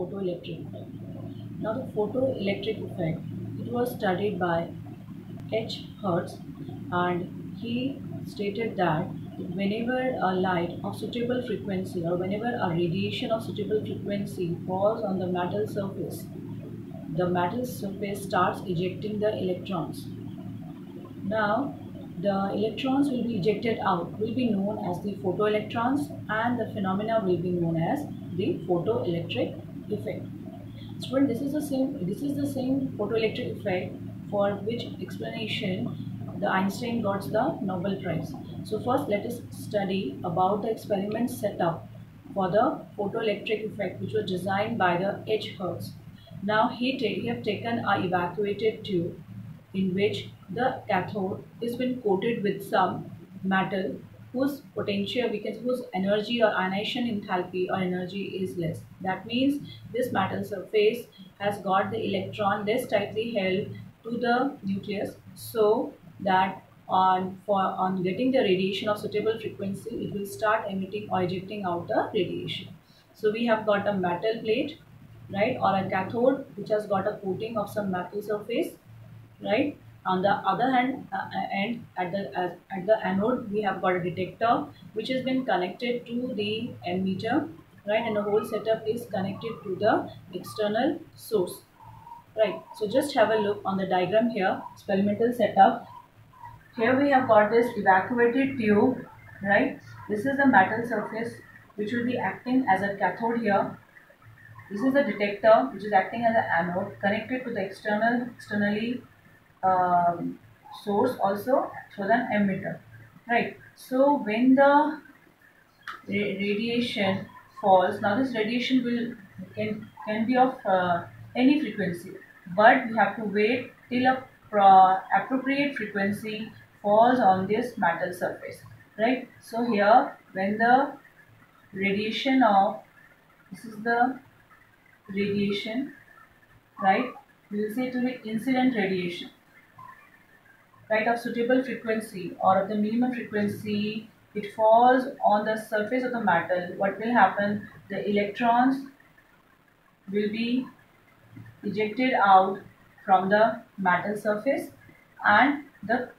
photoelectric effect. Now the photoelectric effect, it was studied by H. Hertz and he stated that whenever a light of suitable frequency or whenever a radiation of suitable frequency falls on the metal surface, the metal surface starts ejecting the electrons. Now the electrons will be ejected out will be known as the photoelectrons and the phenomena will be known as the photoelectric effect. Student, this is the same this is the same photoelectric effect for which explanation the Einstein got the Nobel Prize. So first let us study about the experiment set up for the photoelectric effect which was designed by the H. Hertz. Now he, he have taken a evacuated tube in which the cathode is been coated with some metal whose potential can whose energy or ionization enthalpy or energy is less. That means this metal surface has got the electron less tightly held to the nucleus so that on for on getting the radiation of suitable frequency it will start emitting or ejecting out the radiation. So we have got a metal plate right or a cathode which has got a coating of some metal surface right on the other hand uh, end at the uh, at the anode we have got a detector which has been connected to the ammeter right? And the whole setup is connected to the external source right? So just have a look on the diagram here experimental setup. Here we have got this evacuated tube right? This is the metal surface which will be acting as a cathode here. This is the detector which is acting as an anode connected to the external externally um, source also so then emitter right? So when the ra radiation falls now this radiation will can can be of uh, any frequency but we have to wait till a appropriate frequency falls on this metal surface right? So here when the radiation of this is the radiation right? We will say to be incident radiation right of suitable frequency or of the minimum frequency it falls on the surface of the metal. What will happen? The electrons will be ejected out from the metal surface and the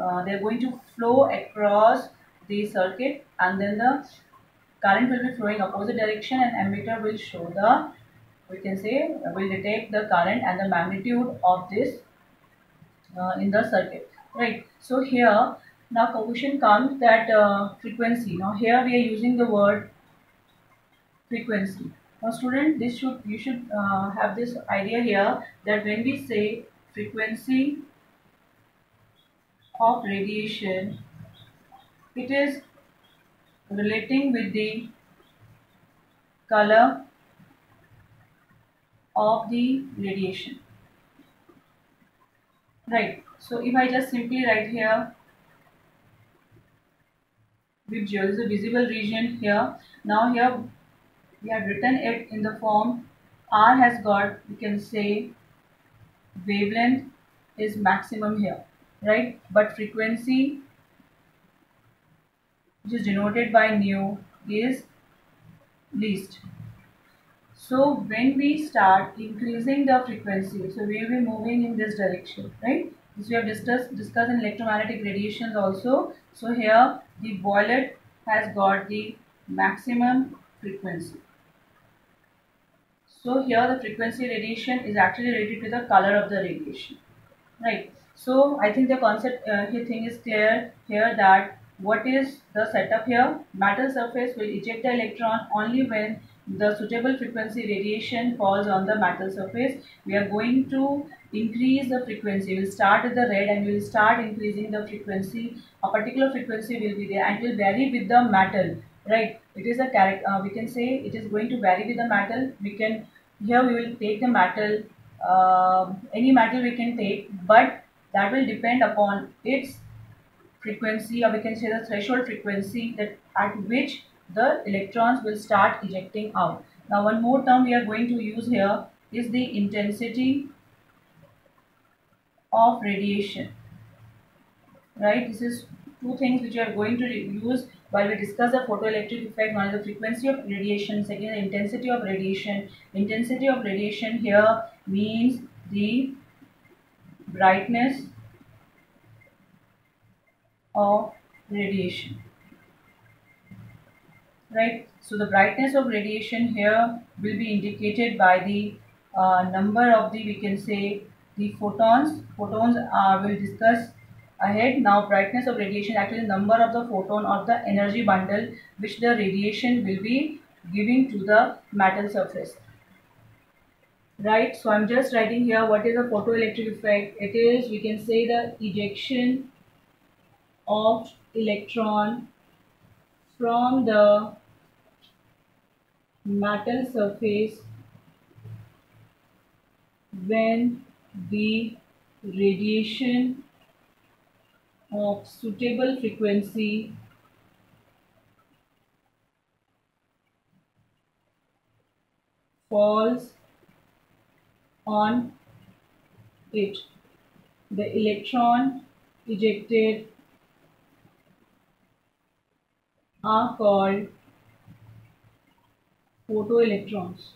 uh, they're going to flow across the circuit and then the current will be flowing opposite direction and ammeter will show the we can say will detect the current and the magnitude of this uh, in the circuit right. So here now question comes that uh, frequency. Now here we are using the word frequency. Now student this should you should uh, have this idea here that when we say frequency of radiation it is relating with the color of the radiation right. So if I just simply write here which is a visible region here. Now here we have written it in the form R has got we can say wavelength is maximum here right? But frequency which is denoted by nu is least so when we start increasing the frequency so we will be moving in this direction right this we have discussed discussed in electromagnetic radiations also. So here the violet has got the maximum frequency. So here the frequency radiation is actually related to the color of the radiation. Right. So I think the concept uh, here thing is clear here that what is the setup here? Metal surface will eject the electron only when the suitable frequency radiation falls on the metal surface. We are going to increase the frequency. We'll start with the red and we'll start increasing the frequency. A particular frequency will be there and will vary with the metal. Right? It is a character. Uh, we can say it is going to vary with the metal. We can here we will take the metal. Uh, any metal we can take, but that will depend upon its frequency or we can say the threshold frequency that at which the electrons will start ejecting out. Now one more term we are going to use here is the intensity of radiation right this is two things which we are going to use while we discuss the photoelectric effect, one is the frequency of radiation, second the intensity of radiation. Intensity of radiation here means the brightness of radiation right? So the brightness of radiation here will be indicated by the uh, number of the we can say the photons. Photons uh, will discuss ahead. Now brightness of radiation actually number of the photon or the energy bundle which the radiation will be giving to the metal surface. Right? So i'm just writing here what is the photoelectric effect. It is we can say the ejection of electron from the metal surface when the radiation of suitable frequency falls on it. The electron ejected are called photoelectrons.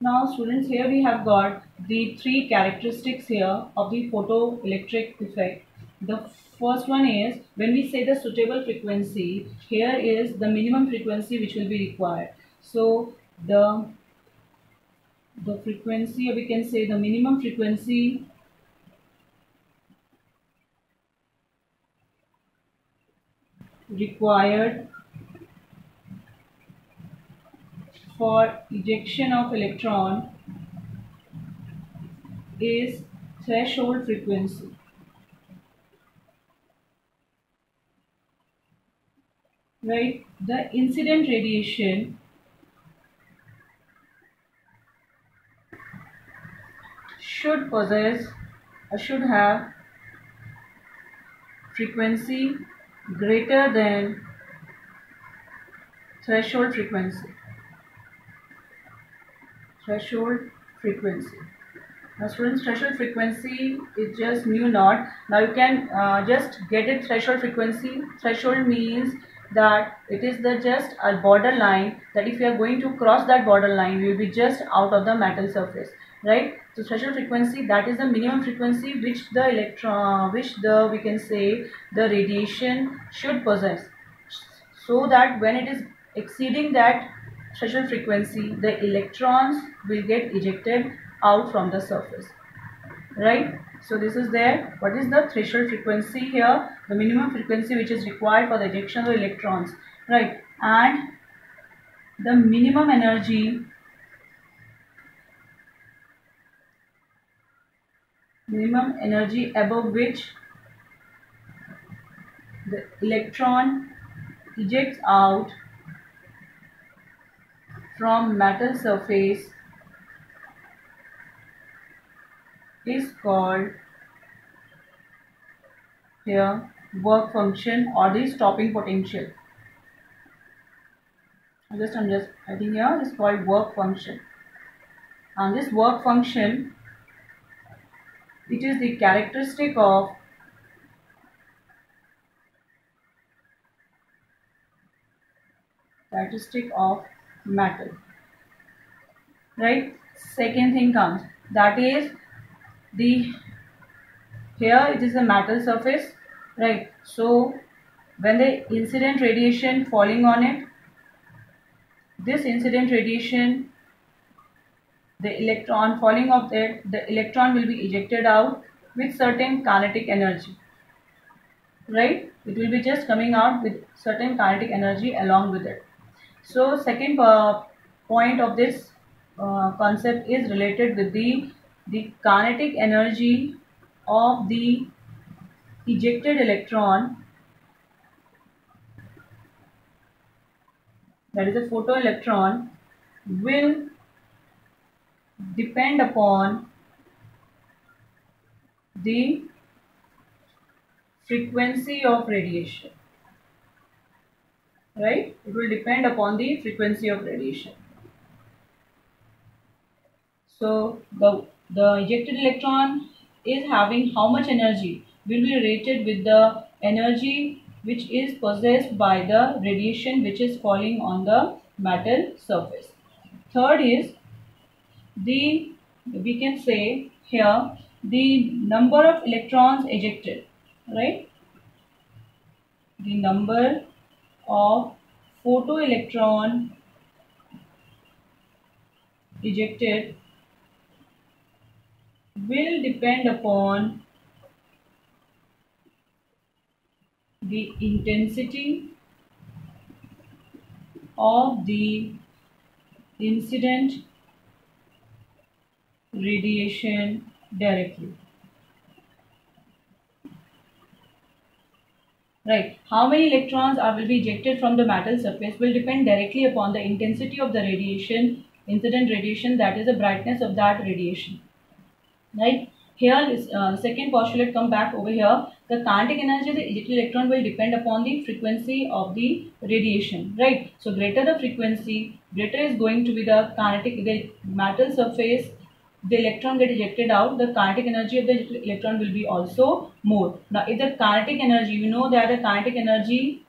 Now students here we have got the three characteristics here of the photoelectric effect. The first one is when we say the suitable frequency here is the minimum frequency which will be required. So the the frequency or we can say the minimum frequency required for ejection of electron is threshold frequency. Right, the incident radiation should possess or should have frequency greater than threshold frequency threshold frequency. Now students threshold frequency is just nu naught. Now you can uh, just get it threshold frequency. Threshold means that it is the just a border line that if you are going to cross that border line you will be just out of the metal surface right? So threshold frequency that is the minimum frequency which the electron which the we can say the radiation should possess. So that when it is exceeding that threshold frequency the electrons will get ejected out from the surface right? So this is there. What is the threshold frequency here? The minimum frequency which is required for the ejection of electrons right? And the minimum energy minimum energy above which the electron ejects out from metal surface is called here work function or the stopping potential. Just I'm just writing here is called work function. And this work function it is the characteristic of characteristic of metal right second thing comes that is the here it is a metal surface right so when the incident radiation falling on it this incident radiation the electron falling off it, the electron will be ejected out with certain kinetic energy. Right? It will be just coming out with certain kinetic energy along with it. So second uh, point of this uh, concept is related with the, the kinetic energy of the ejected electron. That is a photoelectron will depend upon the frequency of radiation right? It will depend upon the frequency of radiation. So the the ejected electron is having how much energy will be rated with the energy which is possessed by the radiation which is falling on the metal surface. Third is the we can say here the number of electrons ejected right? The number of photoelectron ejected will depend upon the intensity of the incident radiation directly. Right. How many electrons are will be ejected from the metal surface will depend directly upon the intensity of the radiation, incident radiation that is the brightness of that radiation. Right. Here is uh, second postulate come back over here. The kinetic energy of the ejected electron will depend upon the frequency of the radiation. Right. So greater the frequency, greater is going to be the kinetic, the metal surface the electron get ejected out, the kinetic energy of the electron will be also more. Now, if the kinetic energy, we know that the kinetic energy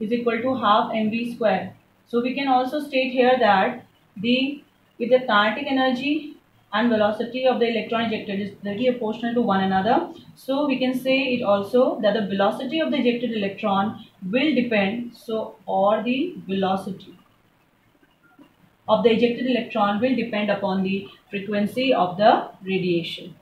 is equal to half mv square. So, we can also state here that the if the kinetic energy and velocity of the electron ejected is directly proportional to one another. So, we can say it also that the velocity of the ejected electron will depend, so or the velocity of the ejected electron will depend upon the frequency of the radiation.